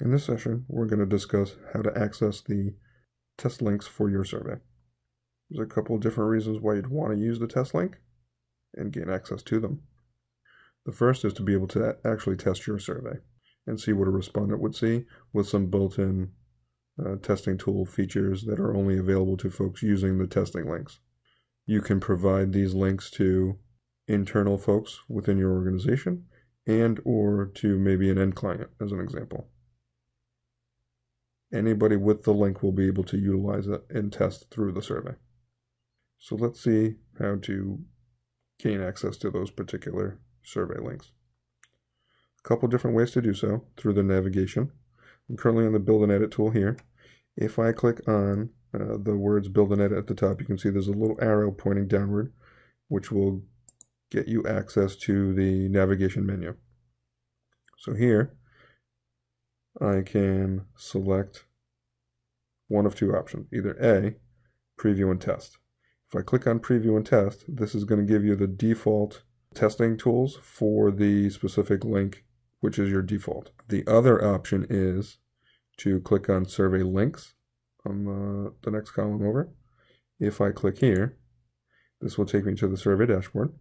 In this session, we're going to discuss how to access the test links for your survey. There's a couple of different reasons why you'd want to use the test link and gain access to them. The first is to be able to actually test your survey and see what a respondent would see with some built-in uh, testing tool features that are only available to folks using the testing links. You can provide these links to internal folks within your organization and or to maybe an end client as an example. Anybody with the link will be able to utilize it and test through the survey. So let's see how to gain access to those particular survey links. A couple different ways to do so through the navigation. I'm currently on the build and edit tool here. If I click on uh, the words build and edit at the top, you can see there's a little arrow pointing downward, which will get you access to the navigation menu. So here, I can select one of two options, either A, preview and test. If I click on preview and test, this is going to give you the default testing tools for the specific link, which is your default. The other option is to click on survey links on the, the next column over. If I click here, this will take me to the survey dashboard.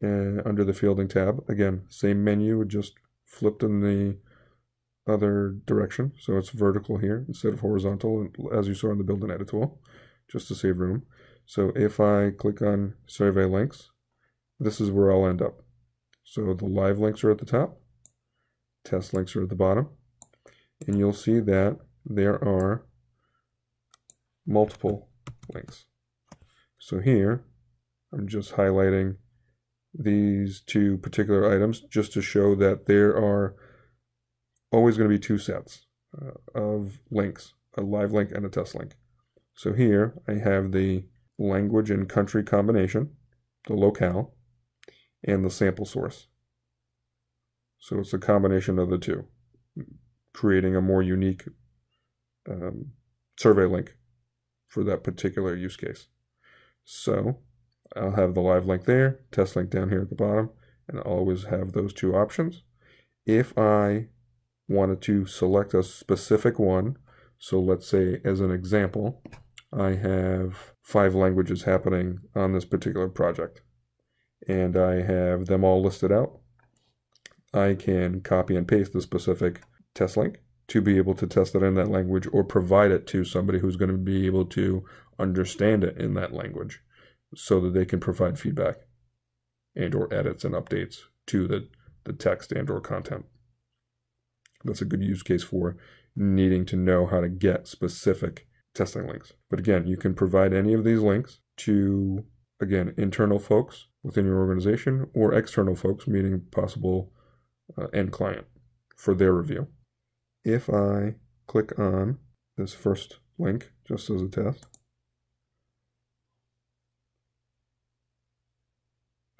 And under the fielding tab, again, same menu, just flipped in the other direction. So it's vertical here instead of horizontal, as you saw in the build and edit tool, just to save room. So if I click on survey links, this is where I'll end up. So the live links are at the top, test links are at the bottom, and you'll see that there are multiple links. So here, I'm just highlighting these two particular items just to show that there are always going to be two sets uh, of links, a live link and a test link. So here I have the language and country combination, the locale, and the sample source. So it's a combination of the two, creating a more unique um, survey link for that particular use case. So I'll have the live link there, test link down here at the bottom, and I'll always have those two options. If I wanted to select a specific one, so let's say as an example, I have five languages happening on this particular project, and I have them all listed out. I can copy and paste the specific test link to be able to test it in that language or provide it to somebody who's going to be able to understand it in that language so that they can provide feedback and or edits and updates to the, the text and or content. That's a good use case for needing to know how to get specific testing links. But again, you can provide any of these links to, again, internal folks within your organization or external folks, meaning possible uh, end client for their review. If I click on this first link, just as a test,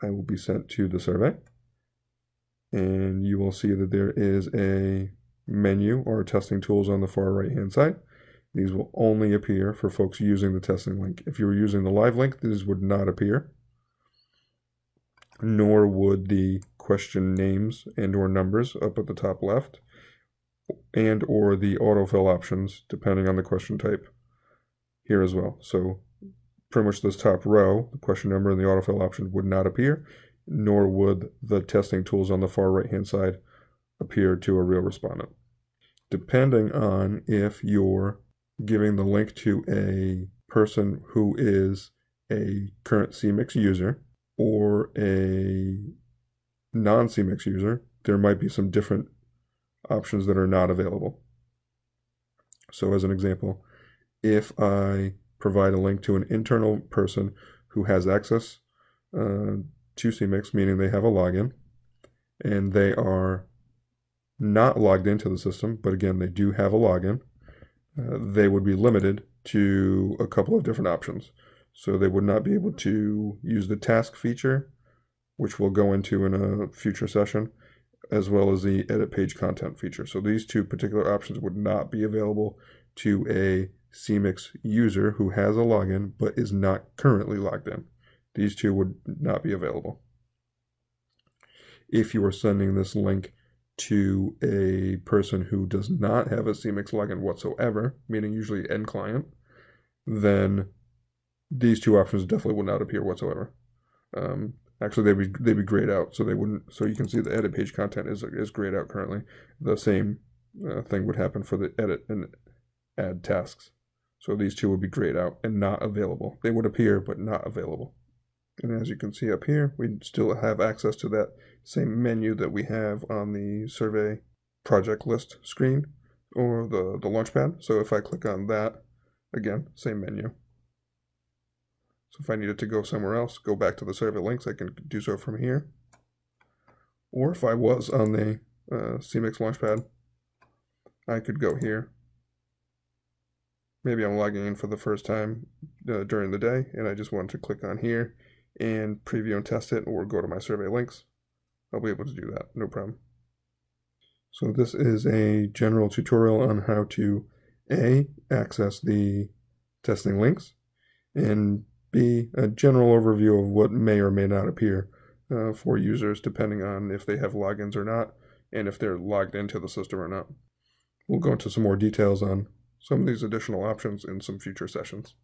I will be sent to the survey. And you will see that there is a menu or testing tools on the far right hand side. These will only appear for folks using the testing link. If you were using the live link, these would not appear. Nor would the question names and or numbers up at the top left and or the autofill options depending on the question type here as well. So pretty much this top row, the question number and the autofill option would not appear, nor would the testing tools on the far right hand side appear to a real respondent. Depending on if you're giving the link to a person who is a current CMIX user or a non CMIX user, there might be some different options that are not available. So, as an example, if I provide a link to an internal person who has access uh, to CMIX, meaning they have a login, and they are not logged into the system, but again, they do have a login, uh, they would be limited to a couple of different options. So they would not be able to use the task feature, which we'll go into in a future session, as well as the edit page content feature. So these two particular options would not be available to a CMIX user who has a login but is not currently logged in. These two would not be available. If you are sending this link to a person who does not have a CMix login whatsoever, meaning usually end client, then these two options definitely would not appear whatsoever. Um, actually, they'd be they'd be grayed out, so they wouldn't. So you can see the edit page content is is grayed out currently. The same uh, thing would happen for the edit and add tasks. So these two would be grayed out and not available. They would appear, but not available. And as you can see up here, we still have access to that same menu that we have on the survey project list screen or the, the launchpad. So if I click on that, again, same menu. So if I needed to go somewhere else, go back to the survey links, I can do so from here. Or if I was on the uh, CMix Launchpad, I could go here. Maybe I'm logging in for the first time uh, during the day, and I just want to click on here and preview and test it, or go to my survey links. I'll be able to do that, no problem. So this is a general tutorial on how to A, access the testing links, and B, a general overview of what may or may not appear uh, for users depending on if they have logins or not, and if they're logged into the system or not. We'll go into some more details on some of these additional options in some future sessions.